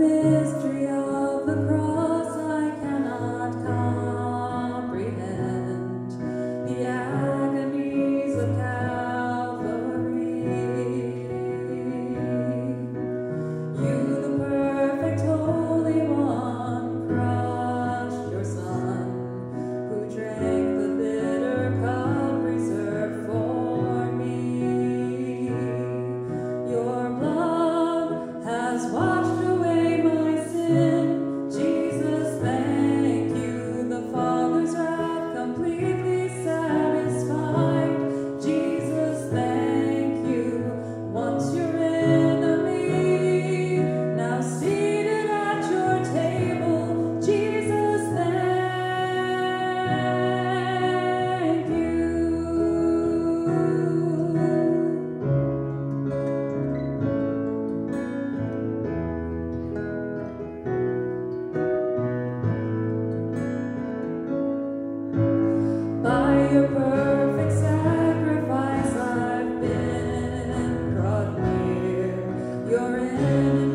this Your enemy.